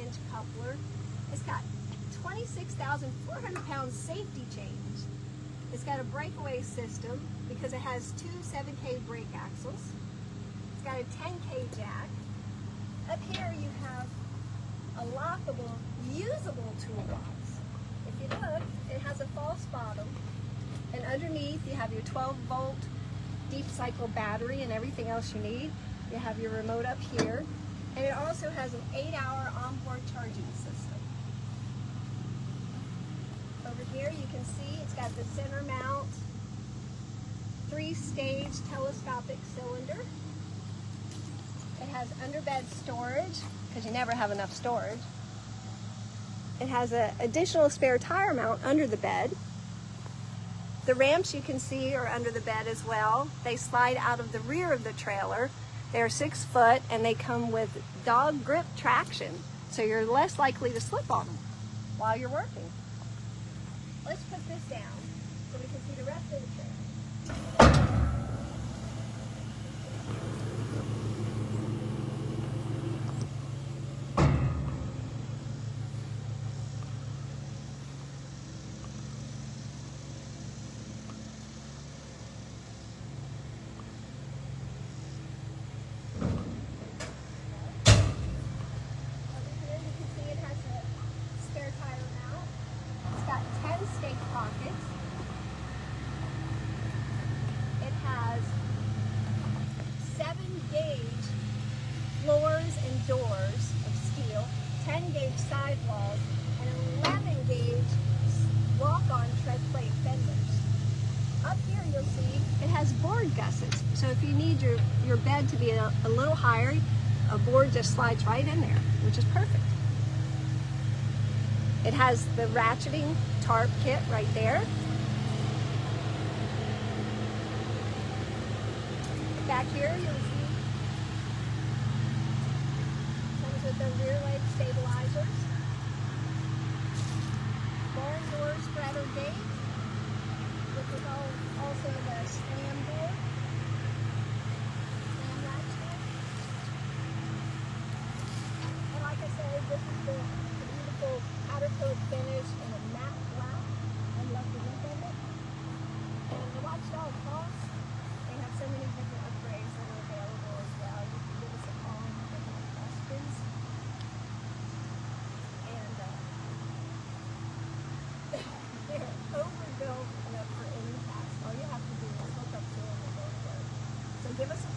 inch coupler. It's got 26,400 pound safety chains. It's got a breakaway system because it has two 7K brake axles. It's got a 10K jack. Up here you have a lockable, usable toolbox. If you look, it has a false bottom. And underneath you have your 12 volt deep cycle battery and everything else you need. You have your remote up here. And it also has an eight hour onboard charging system. Over here you can see it's got the center mount, three stage telescopic cylinder. It has underbed storage because you never have enough storage. It has an additional spare tire mount under the bed. The ramps you can see are under the bed as well. They slide out of the rear of the trailer. They're six foot and they come with dog grip traction, so you're less likely to slip on them while you're working. Let's put this down so we can see the rest of the trailer. Over here you can see it has a spare tire mount. It's got 10 stake pockets. It has 7 gauge floors and doors of steel, 10 gauge sidewalls, and 11 gauge walk-on tread plate fenders. Up here you'll see it has board gussets. So if you need your, your bed to be a, a little higher, a board just slides right in there, which is perfect. It has the ratcheting tarp kit right there. Back here you'll their rear leg stabilizers, barn door spreader gate, which is also the slam door, slam latch door. And like I said, this is the beautiful outer coat finish. Ninguém vai se